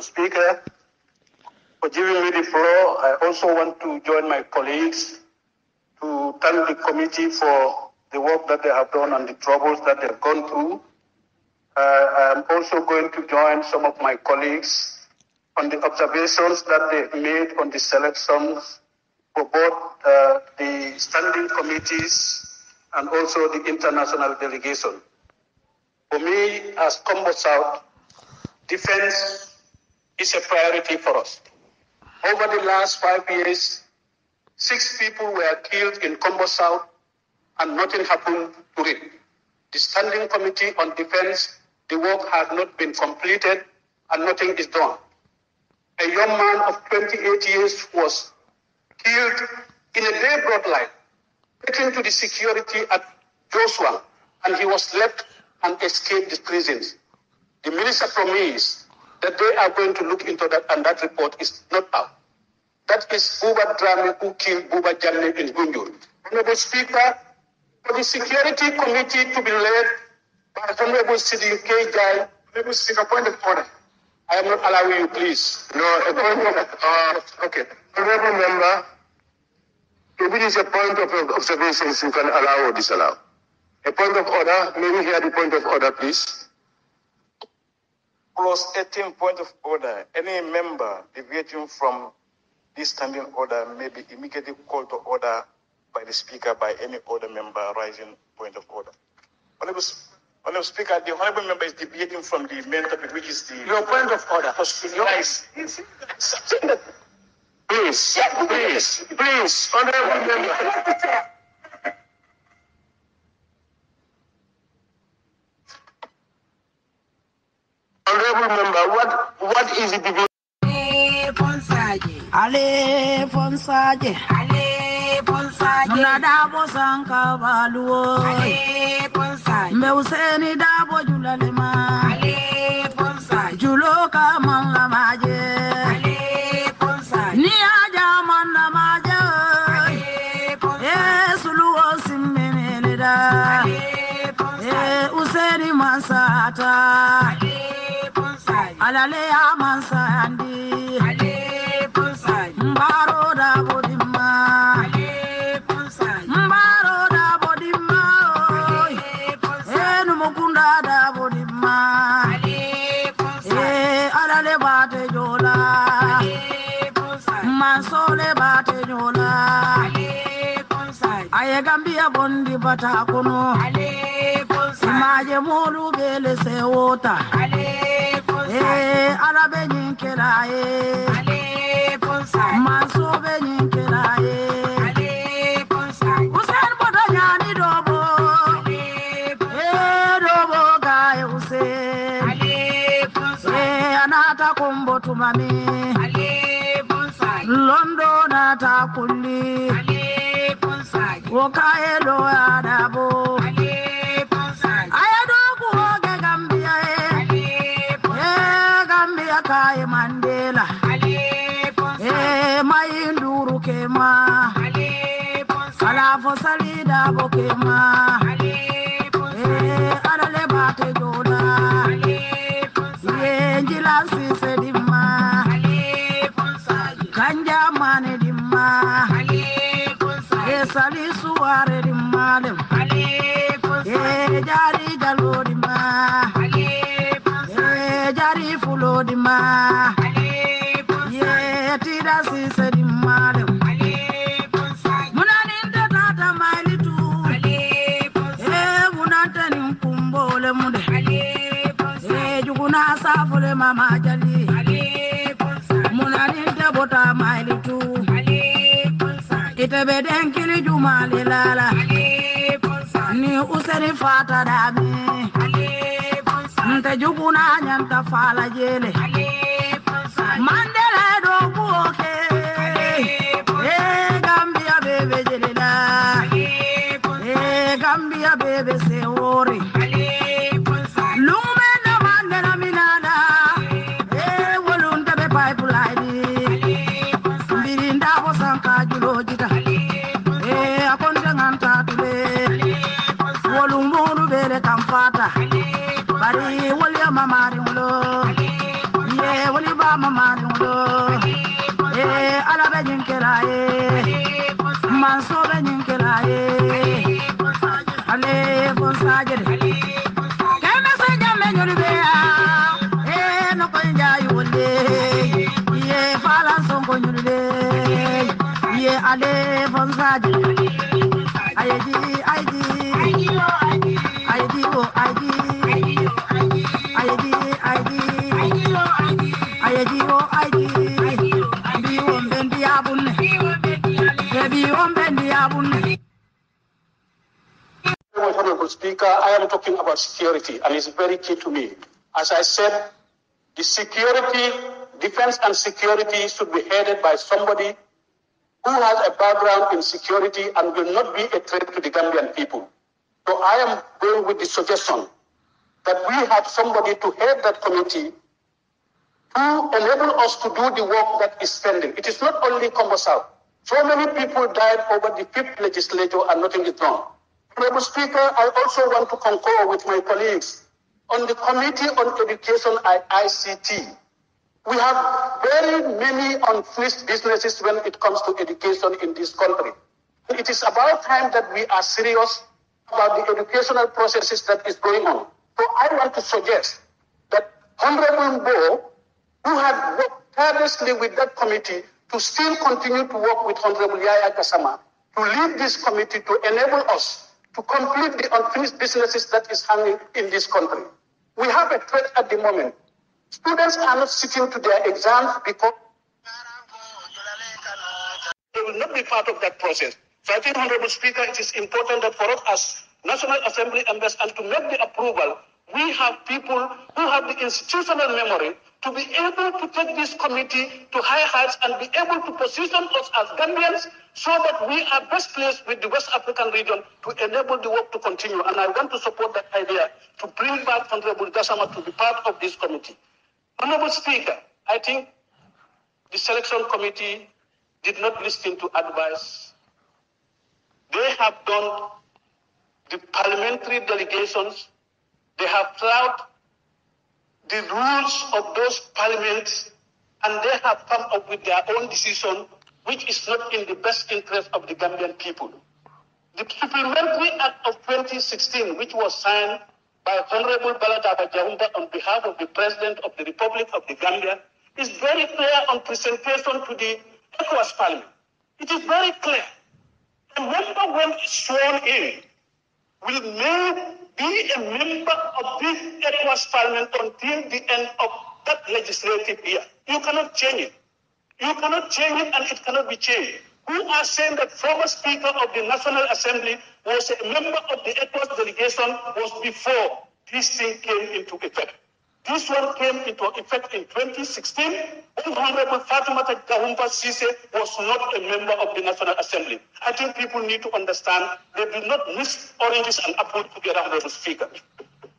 Speaker, for giving me the floor. I also want to join my colleagues to thank the committee for the work that they have done and the troubles that they've gone through. Uh, I'm also going to join some of my colleagues on the observations that they've made on the selections for both uh, the standing committees and also the international delegation. For me, as Kombo South, defense is a priority for us. Over the last five years, six people were killed in Kombo South and nothing happened to it. The Standing Committee on Defense, the work has not been completed and nothing is done. A young man of 28 years was killed in a day broad light, taken to the security at Joshua, and he was left and escaped the prisons. The minister promised that they are going to look into that, and that report is not out. That is Buba Drame who killed Buba Jammeh in Gunjur. Honorable Speaker, for the Security Committee to be led by Honorable Sidi K. Jai, Honorable Speaker, point of order. I am not allowing you, please. No, a point of, uh, okay. Honorable member, if it is a point of observations, you can allow or disallow. A point of order, may we hear the point of order, please? Clause 18, point of order. Any member deviating from this standing order may be immediately called to order by the speaker by any other member raising point of order. Honorable, Honorable Speaker, the honorable member is deviating from the main topic, which is the Your point of order. Yes. Please, please, please, honorable member. Honorable member, what, what is the division? Ale Fonsaje, Ale Fonsaje, Muna Dabo Sanka Baluo, Ale Fonsaje, Meuseni Dabo Julalema, Ale Fonsaje, Juloka Manga Maje, Alale Amansandi, Ale Fonsaje, Mbaro Dabo Dimma, Ale Fonsaje, Mbaro Dabo Dimma, Ale Fonsaje, Enu Mukunda Dabo Dimma. Ale Fonsaje, Eh, alale bate jola, Ale Fonsaje, mansole bate jola. Ale Fonsaje, Aye gambia bondi bata kono, Ale Fonsaje, imaje molu bele se Ale Fonsaje, Usen bodo nyani dobo, Ale Fonsaje, dobo gaye usen. Ale Fonsaje, anata kumbo tumami, Ale Fonsaje, londo nata kulli. Ale Fonsaje, Wokaye lo adabo. Jari fulo dimma. Ale Fonsaje, Ye tida sise dimma dem. Ale Fonsaje, Munaninte tata mailitu. Ale Fonsaje, Eh, munante ni kumbole mude. Ale Fonsaje, Eh, juguna mama jali. Ale Fonsaje, Munaninte bota mailitu. Ale Fonsaje, Itebe denkili jumali lala. Ale Fonsaje, Ni useni fata dami. Ale Fonsaje, Nte juguna nyanta fala jele. Mandela do buoke. Eh, Gambia bebe. Ale Fonsaje, Eh, Gambia bebe se mama dunlo ee eh, ala bɛ nin kɛra ye. Manso bɛ nin kɛra ye. Ale bonsajɛ kɛmɛ se jɛmɛ ɲɔri bɛ yan ee nɔgɔ in ja ye fala sonko ɲɔri de. Ye ale bonsajɛ a ye di a di. Honorable Speaker, I am talking about security, and it's very key to me. As I said, the security, defense and security should be headed by somebody who has a background in security and will not be a threat to the Gambian people. So I am going with the suggestion that we have somebody to head that committee to enable us to do the work that is pending. It is not only Kombo South. So many people died over the fifth legislature and nothing is done. Honorable Speaker, I also want to concur with my colleagues on the Committee on Education and ICT. We have very many unfinished businesses when it comes to education in this country. It is about time that we are serious about the educational processes that is going on. So I want to suggest that Honorable Bo, who had worked tirelessly with that committee, to still continue to work with Honorable Yaya Gassama, to lead this committee to enable us to complete the unfinished businesses that is hanging in this country. We have a threat at the moment. Students are not sitting to their exams because they will not be part of that process. So I think, Honorable Speaker, it is important that for us as National Assembly members and to make the approval, we have people who have the institutional memory to be able to take this committee to high heights and be able to position us as Gambians so that we are best placed with the West African region to enable the work to continue. And I want to support that idea to bring back Honorable Gassama to be part of this committee. Honorable Speaker, I think the selection committee did not listen to advice. They have done the parliamentary delegations, they have flouted the rules of those parliaments, and they have come up with their own decision, which is not in the best interest of the Gambian people. The Supplementary Act of 2016, which was signed by Honorable Balataba Jahumba on behalf of the President of the Republic of the Gambia, is very clear on presentation to the ECOWAS Parliament. It is very clear. A member, when sworn in, will may be a member of this ECOWAS Parliament until the end of that legislative year. You cannot change it. You cannot change it and it cannot be changed. Who are saying that former Speaker of the National Assembly was a member of the ECOWAS delegation was before this thing came into effect. This one came into effect in 2016 when Honorable Fatoumata Jahumpa Ceesay was not a member of the National Assembly. I think people need to understand they do not mix oranges and apples together, Honorable Speaker.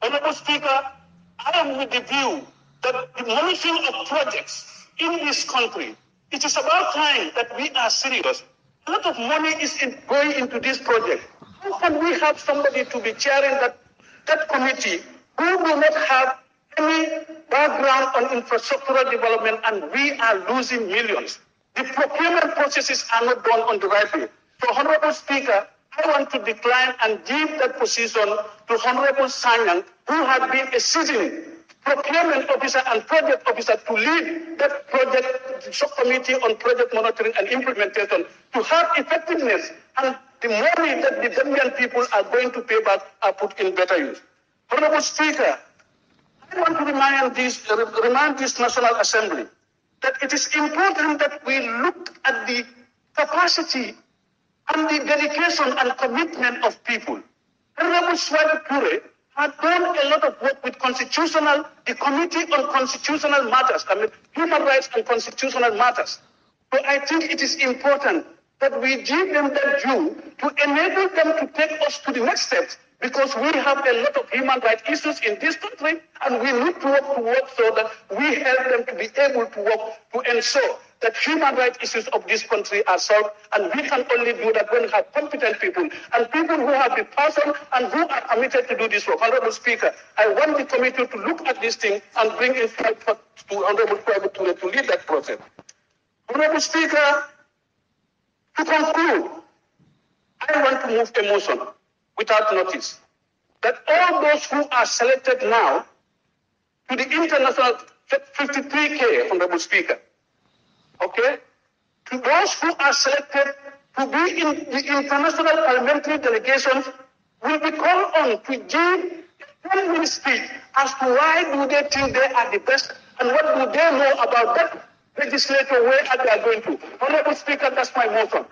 Honorable Speaker, I am with the view that the monitoring of projects in this country, it is about time that we are serious. A lot of money is in, going into this project. How can we have somebody to be chairing that, that committee who will not have any background on infrastructural development and we are losing millions? The procurement processes are not done on the right way. So, Honorable Speaker, I want to decline and give that position to Honorable Sanyan, who has been a seasoned procurement officer and project officer to lead that project subcommittee on project monitoring and implementation to have effectiveness and the money that the Gambian people are going to pay back are put in better use. Honorable Speaker, I want to remind this, remind this National Assembly that it is important that we look at the capacity and the dedication and commitment of people. Honorable Swati Pure had done a lot of work with constitutional, the Committee on Constitutional Matters, I mean, Human Rights and Constitutional Matters. So I think it is important that we give them that due to enable them to take us to the next steps because we have a lot of human rights issues in this country and we need to work to work so that we help them to be able to work to ensure that human rights issues of this country are solved, and we can only do that when we have competent people and people who have the passion and who are committed to do this work. Honorable Speaker, I want the committee to look at this thing and bring in to Honorable Kwame Ture to lead that process. Honorable Speaker, to conclude, I want to move a motion without notice that all those who are selected now to the international 53K, Honorable Speaker, okay, to those who are selected to be in the international parliamentary delegations will be called on to give a 10 minute speech as to why do they think they are the best and what do they know about that legislature where they are going to. Honorable Speaker, that's my motion.